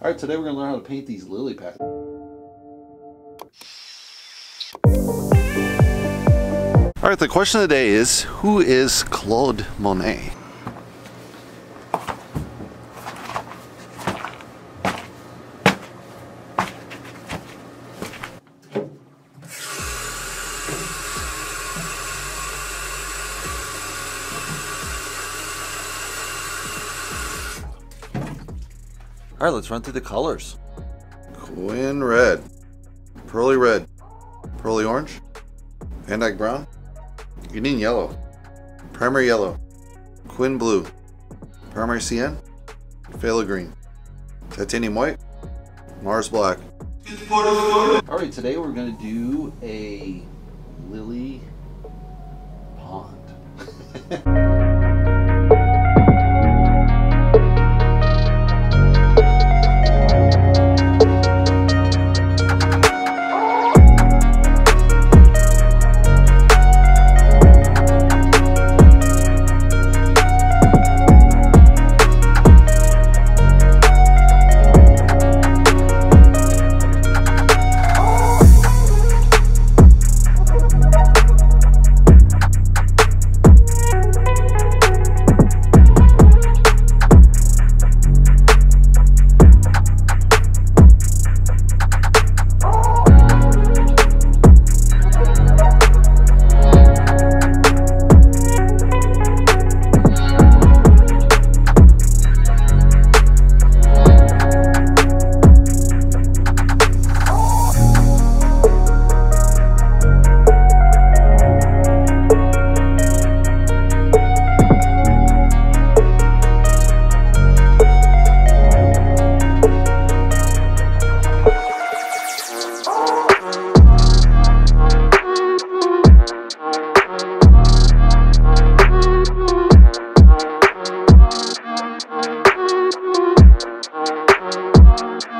All right, today we're gonna learn how to paint these lily pads. All right, the question of the day is, who is Claude Monet? All right, let's run through the colors. Quinn red, pyrrole red, pyrrole orange, Van Dyke brown, Guinean yellow, primary yellow, Quinn blue, primary cyan, phthalo green, titanium white, Mars black. All right, today we're going to do a lily pond. So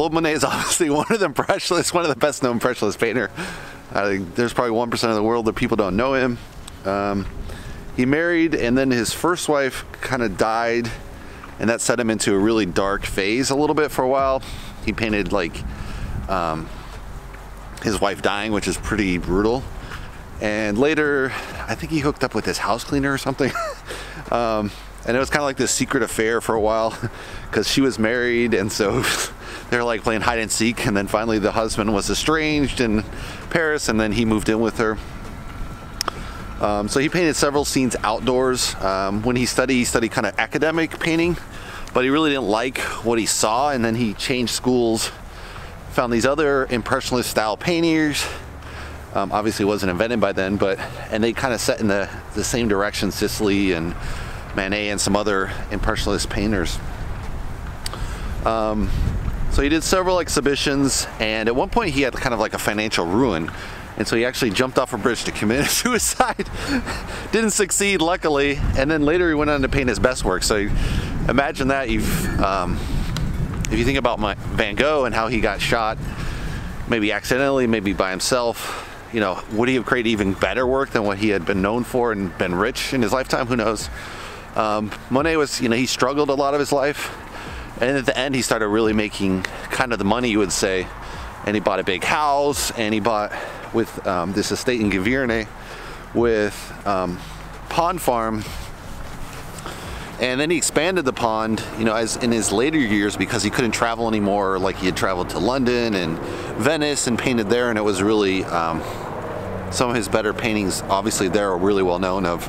Claude Monet is obviously one of the impressionists, one of the best known impressionist painter. I think there's probably 1% of the world that people don't know him. Um, he married and then his first wife kind of died and that set him into a really dark phase a little bit for a while. He painted like um, his wife dying, which is pretty brutal. And later, I think he hooked up with his house cleaner or something. um, and it was kind of like this secret affair for a while because she was married and so they're like playing hide and seek and then finally the husband was estranged in Paris and then he moved in with her. Um, so he painted several scenes outdoors. Um, when he studied, he studied kind of academic painting, but he really didn't like what he saw and then he changed schools, found these other impressionist style painters. Um, obviously wasn't invented by then, but, and they kind of set in the, the same direction, Sisley and Manet and some other impressionist painters. Um, so he did several exhibitions, and at one point he had kind of like a financial ruin. And so he actually jumped off a bridge to commit suicide. Didn't succeed, luckily. And then later he went on to paint his best work. So imagine that. You've, um, if you think about my, Van Gogh and how he got shot, maybe accidentally, maybe by himself, you know, would he have created even better work than what he had been known for and been rich in his lifetime? Who knows? Um, Monet was, you know, he struggled a lot of his life. And at the end, he started really making kind of the money, you would say. And he bought a big house, and he bought with um, this estate in Giverny with um, pond farm. And then he expanded the pond, you know, as in his later years because he couldn't travel anymore. Like he had traveled to London and Venice and painted there, and it was really um, some of his better paintings. Obviously, there are really well known of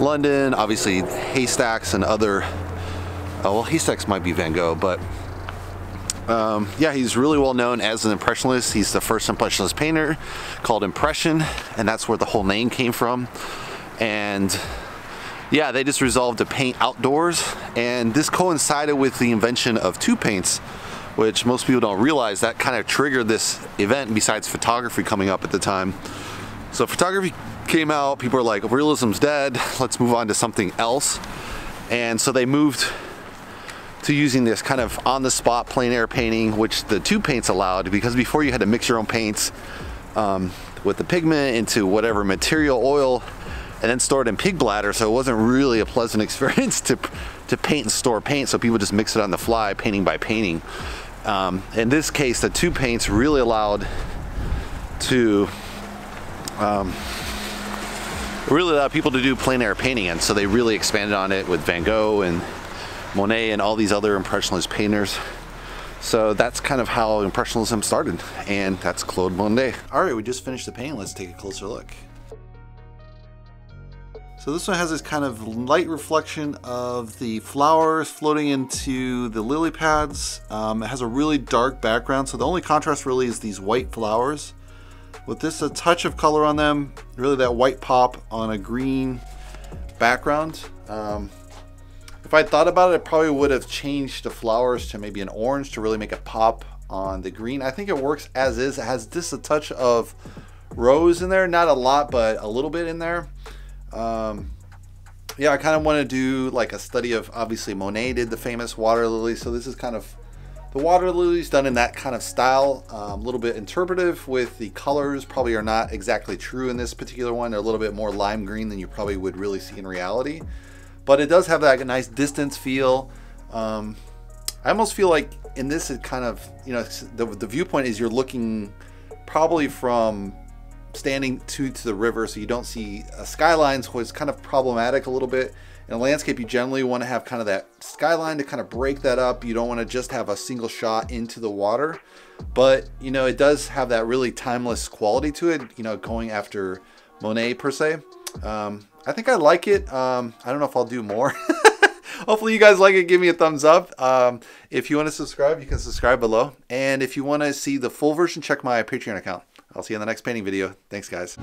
London, obviously haystacks and other. Oh well, haystacks might be Van Gogh, but Um, yeah, he's really well known as an impressionist. He's the first impressionist painter called Impression, and that's where the whole name came from. And yeah, they just resolved to paint outdoors, and this coincided with the invention of tube paints, which most people don't realize that kind of triggered this event besides photography coming up at the time. So photography came out, people were like, realism's dead, let's move on to something else. And so they moved to using this kind of on-the-spot plein air painting, which the tube paints allowed, because before you had to mix your own paints um, with the pigment into whatever material, oil, and then store it in pig bladder, so it wasn't really a pleasant experience to, to paint and store paint, so people just mix it on the fly, painting by painting. Um, in this case, the tube paints really allowed to um, really allowed people to do plein air painting, and so they really expanded on it with Van Gogh and Monet and all these other Impressionist painters. So that's kind of how Impressionism started, and that's Claude Monet. All right, we just finished the painting. Let's take a closer look. So this one has this kind of light reflection of the flowers floating into the lily pads. Um, it has a really dark background, so the only contrast really is these white flowers. With this a touch of color on them, really that white pop on a green background. Um, if I thought about it, I probably would have changed the flowers to maybe an orange to really make it pop on the green. I think it works as is. It has just a touch of rose in there, not a lot, but a little bit in there. Um, yeah, I kind of want to do like a study of obviously Monet did the famous water lily, so this is kind of the water lilies done in that kind of style, a um, little bit interpretive with the colors probably are not exactly true in this particular one. They're a little bit more lime green than you probably would really see in reality, but it does have that nice distance feel. Um, I almost feel like in this it kind of, you know, the, the viewpoint is you're looking probably from standing to, to the river so you don't see uh, skylines, which is kind of problematic a little bit. In a landscape, you generally want to have kind of that skyline to kind of break that up. You don't want to just have a single shot into the water. But, you know, it does have that really timeless quality to it, you know, going after Monet per se. Um, I think I like it. Um, I don't know if I'll do more. Hopefully you guys like it. Give me a thumbs up. Um, if you want to subscribe, you can subscribe below. And if you want to see the full version, check my Patreon account. I'll see you in the next painting video. Thanks, guys.